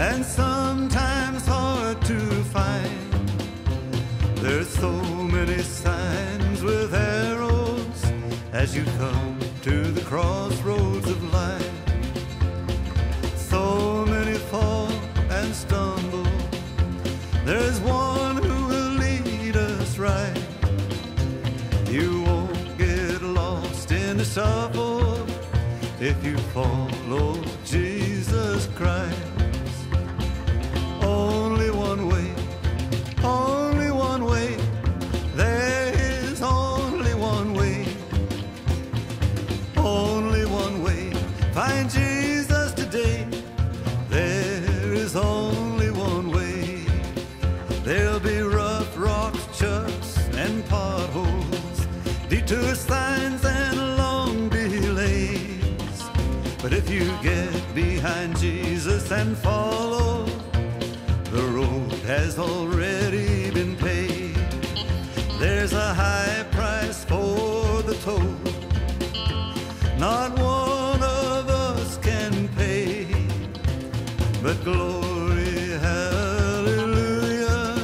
and sometimes hard to find. There's so many signs with arrows as you come to the crossroads of life. So many fall and stumble. There's one who will lead us right. You won't get lost in the shuffle if you follow Jesus. Find Jesus today. There is only one way. There'll be rough rocks, chucks, and potholes, detour signs, and long delays. But if you get behind Jesus and follow, the road has already been paid. There's a high price for the toll. Not one But glory, hallelujah,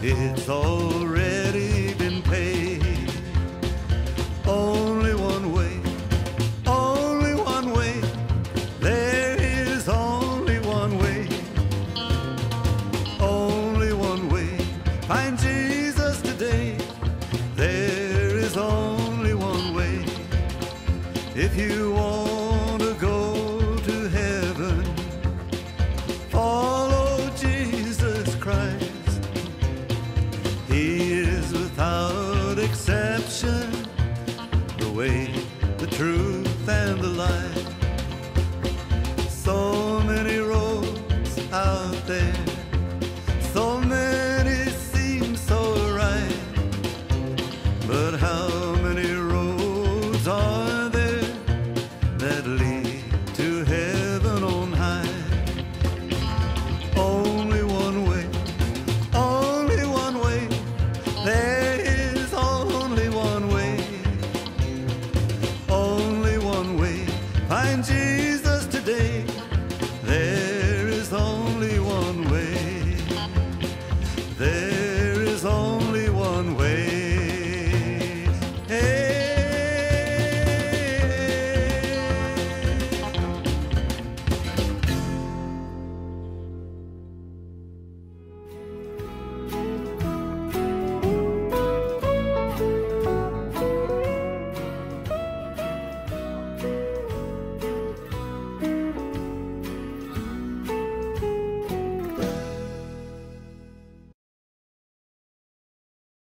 it's already been paid. Only one way, only one way, there is only one way. Only one way, find Jesus today, there is only one way. If you want challenging.